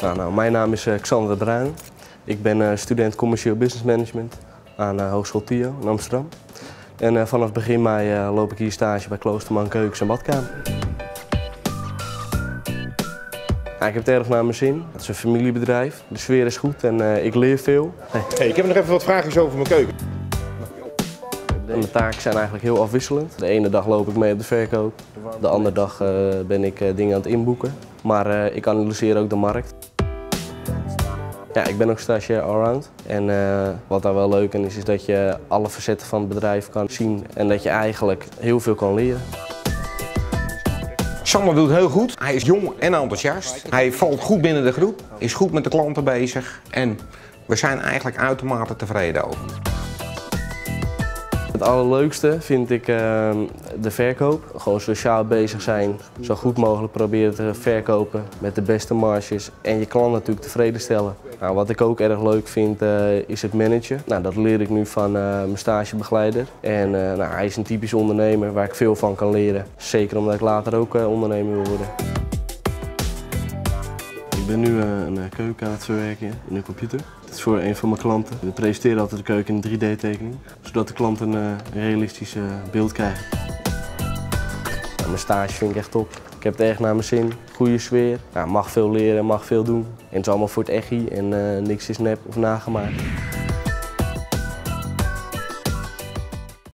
Nou, nou, mijn naam is uh, Xander de Bruin. Ik ben uh, student commercieel business management aan uh, Hogeschool TIO in Amsterdam. En vanaf begin mei loop ik hier stage bij Kloosterman Keukens en Badkamer. Ja, ik heb het erg naar mijn zin. Het is een familiebedrijf. De sfeer is goed en ik leer veel. Hey. hey. ik heb nog even wat vragen over mijn keuken. Mijn taken zijn eigenlijk heel afwisselend. De ene dag loop ik mee op de verkoop, de andere dag ben ik dingen aan het inboeken. Maar ik analyseer ook de markt. Ja, ik ben ook stagiair allround. En uh, wat daar wel leuk aan is, is dat je alle facetten van het bedrijf kan zien en dat je eigenlijk heel veel kan leren. Sander doet heel goed. Hij is jong en enthousiast. Hij valt goed binnen de groep, is goed met de klanten bezig en we zijn eigenlijk uitermate tevreden over. Het allerleukste vind ik uh, de verkoop. Gewoon sociaal bezig zijn, zo goed mogelijk proberen te verkopen met de beste marges en je klant natuurlijk tevreden stellen. Nou, wat ik ook erg leuk vind uh, is het managen. Nou, dat leer ik nu van uh, mijn stagebegeleider. En nou, hij is een typisch ondernemer waar ik veel van kan leren. Zeker omdat ik later ook ondernemer wil worden. Ben nu een keuken aan het verwerken in een computer. Dat is voor een van mijn klanten. We presenteren altijd de keuken in 3D-tekening, zodat de klant een, een realistisch beeld krijgt. Mijn stage vind ik echt top. Ik heb het erg naar mijn zin, goede sfeer, mag veel leren, mag veel doen. En het is allemaal voor het echi en niks is nep of nagemaakt.